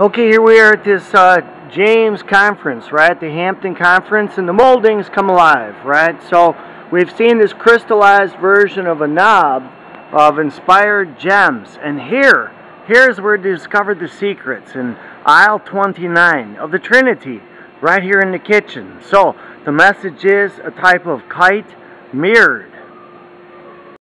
Okay, here we are at this uh, James conference, right? The Hampton conference, and the moldings come alive, right? So we've seen this crystallized version of a knob of inspired gems, and here, here's where we discovered the secrets in aisle 29 of the Trinity, right here in the kitchen. So the message is a type of kite mirrored